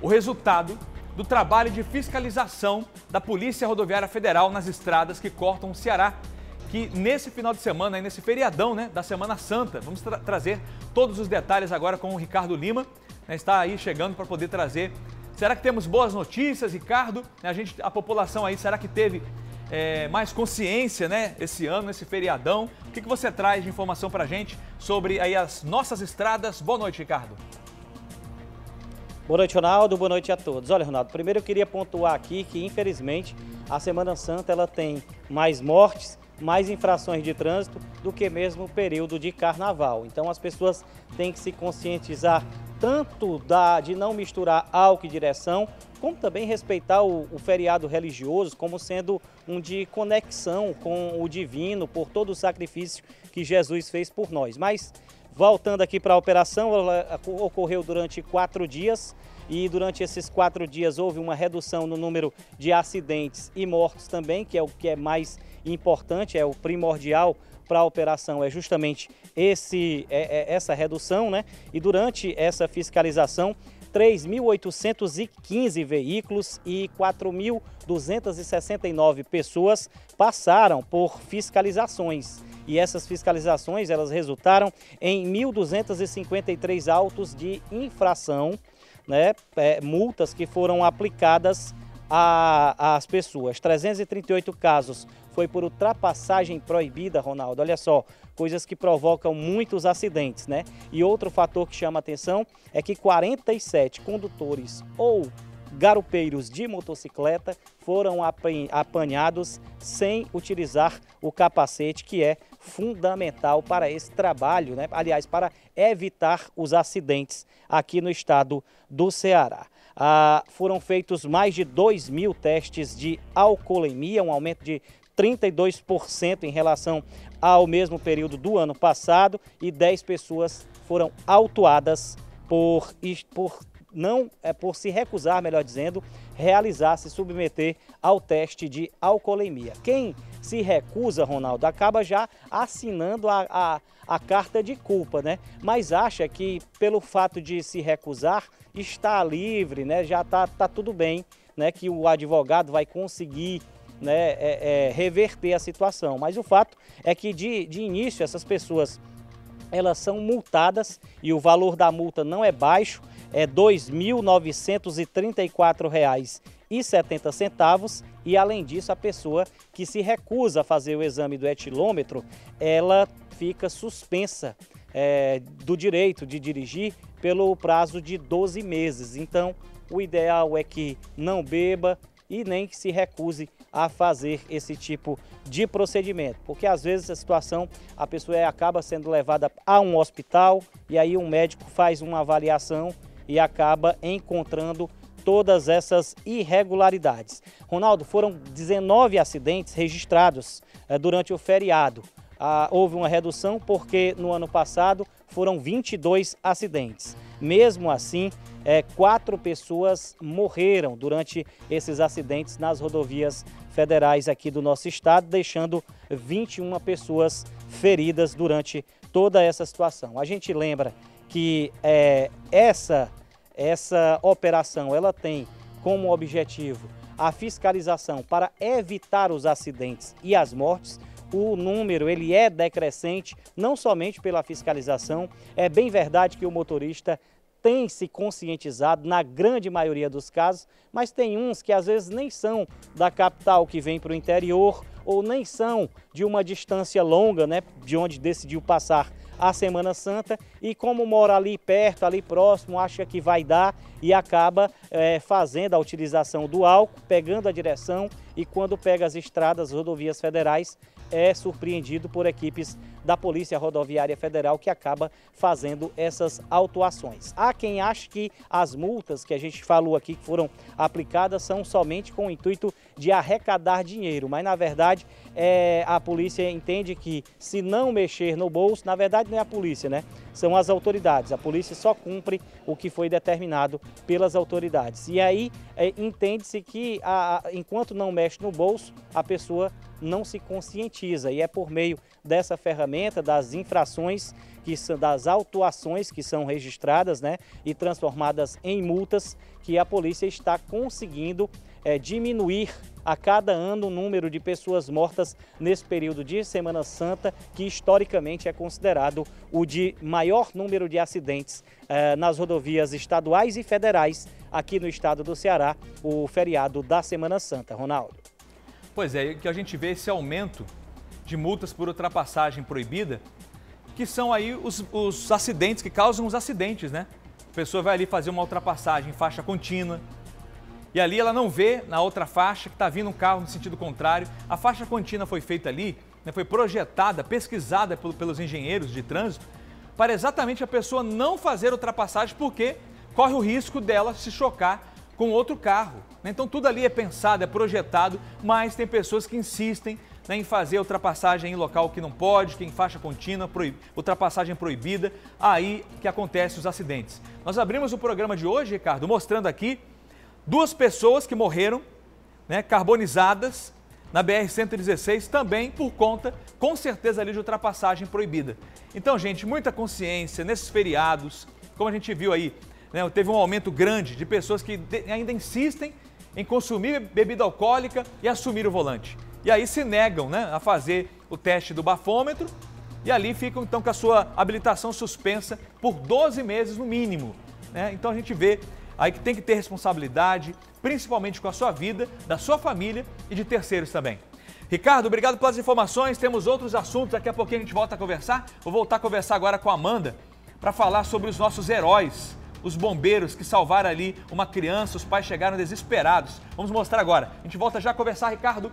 o resultado do trabalho de fiscalização da Polícia Rodoviária Federal nas estradas que cortam o Ceará, que nesse final de semana, nesse feriadão né, da Semana Santa, vamos tra trazer todos os detalhes agora com o Ricardo Lima, né, está aí chegando para poder trazer. Será que temos boas notícias, Ricardo? A, gente, a população aí, será que teve é, mais consciência né, esse ano, esse feriadão? O que, que você traz de informação para a gente sobre aí as nossas estradas? Boa noite, Ricardo. Boa noite, Ronaldo. Boa noite a todos. Olha, Ronaldo, primeiro eu queria pontuar aqui que, infelizmente, a Semana Santa ela tem mais mortes, mais infrações de trânsito do que mesmo o período de carnaval. Então, as pessoas têm que se conscientizar tanto da, de não misturar álcool e direção, como também respeitar o, o, feriado religioso como sendo um de conexão com o divino por todo o sacrifício que Jesus fez por nós. Mas Voltando aqui para a operação, ela ocorreu durante quatro dias e durante esses quatro dias houve uma redução no número de acidentes e mortos também, que é o que é mais importante, é o primordial para a operação, é justamente esse, é, é essa redução, né? E durante essa fiscalização, 3.815 veículos e 4.269 pessoas passaram por fiscalizações e essas fiscalizações elas resultaram em 1.253 autos de infração, né, é, multas que foram aplicadas às pessoas. 338 casos foi por ultrapassagem proibida, Ronaldo. Olha só, coisas que provocam muitos acidentes, né? E outro fator que chama atenção é que 47 condutores ou garupeiros de motocicleta foram apanhados sem utilizar o capacete, que é fundamental para esse trabalho, né? aliás, para evitar os acidentes aqui no estado do Ceará. Ah, foram feitos mais de 2 mil testes de alcoolemia, um aumento de 32% em relação ao mesmo período do ano passado e 10 pessoas foram autuadas por, por não é por se recusar, melhor dizendo, realizar, se submeter ao teste de alcoolemia. Quem se recusa, Ronaldo, acaba já assinando a, a, a carta de culpa, né? Mas acha que pelo fato de se recusar, está livre, né? Já está tá tudo bem, né? Que o advogado vai conseguir né, é, é, reverter a situação. Mas o fato é que de, de início essas pessoas elas são multadas e o valor da multa não é baixo, é R$ 2.934,70 e além disso a pessoa que se recusa a fazer o exame do etilômetro, ela fica suspensa é, do direito de dirigir pelo prazo de 12 meses. Então, o ideal é que não beba e nem que se recuse a fazer esse tipo de procedimento, porque às vezes a situação a pessoa acaba sendo levada a um hospital e aí um médico faz uma avaliação e acaba encontrando todas essas irregularidades. Ronaldo, foram 19 acidentes registrados é, durante o feriado. Ah, houve uma redução porque no ano passado foram 22 acidentes. Mesmo assim, é, quatro pessoas morreram durante esses acidentes nas rodovias federais aqui do nosso estado, deixando 21 pessoas feridas durante toda essa situação. A gente lembra que é, essa, essa operação ela tem como objetivo a fiscalização para evitar os acidentes e as mortes. O número ele é decrescente, não somente pela fiscalização. É bem verdade que o motorista tem se conscientizado na grande maioria dos casos, mas tem uns que às vezes nem são da capital que vem para o interior ou nem são de uma distância longa, né, de onde decidiu passar a Semana Santa. E como mora ali perto, ali próximo, acha que vai dar e acaba é, fazendo a utilização do álcool, pegando a direção e quando pega as estradas, rodovias federais, é surpreendido por equipes da Polícia Rodoviária Federal que acaba fazendo essas autuações. Há quem ache que as multas que a gente falou aqui que foram aplicadas são somente com o intuito de arrecadar dinheiro, mas na verdade é, a polícia entende que se não mexer no bolso, na verdade não é a polícia, né? São as autoridades. A polícia só cumpre o que foi determinado pelas autoridades. E aí é, entende-se que a, a, enquanto não mexe no bolso, a pessoa não se conscientiza e é por meio dessa ferramenta, das infrações, que são, das autuações que são registradas né, e transformadas em multas, que a polícia está conseguindo é, diminuir a cada ano o número de pessoas mortas nesse período de Semana Santa, que historicamente é considerado o de maior número de acidentes eh, nas rodovias estaduais e federais aqui no estado do Ceará, o feriado da Semana Santa. Ronaldo. Pois é, que a gente vê esse aumento de multas por ultrapassagem proibida, que são aí os, os acidentes que causam os acidentes, né? A pessoa vai ali fazer uma ultrapassagem em faixa contínua, e ali ela não vê na outra faixa que está vindo um carro no sentido contrário. A faixa contínua foi feita ali, né, foi projetada, pesquisada pelos engenheiros de trânsito para exatamente a pessoa não fazer ultrapassagem porque corre o risco dela se chocar com outro carro. Né? Então tudo ali é pensado, é projetado, mas tem pessoas que insistem né, em fazer ultrapassagem em local que não pode, que em faixa contínua, proib... ultrapassagem proibida, aí que acontecem os acidentes. Nós abrimos o programa de hoje, Ricardo, mostrando aqui duas pessoas que morreram, né, carbonizadas, na BR-116, também por conta, com certeza, ali de ultrapassagem proibida. Então, gente, muita consciência nesses feriados, como a gente viu aí, né, teve um aumento grande de pessoas que ainda insistem em consumir bebida alcoólica e assumir o volante. E aí se negam né, a fazer o teste do bafômetro e ali ficam então com a sua habilitação suspensa por 12 meses no mínimo. Né? Então a gente vê aí que tem que ter responsabilidade, principalmente com a sua vida, da sua família e de terceiros também. Ricardo, obrigado pelas informações. Temos outros assuntos, daqui a pouquinho a gente volta a conversar. Vou voltar a conversar agora com a Amanda para falar sobre os nossos heróis, os bombeiros que salvaram ali uma criança, os pais chegaram desesperados. Vamos mostrar agora. A gente volta já a conversar, Ricardo.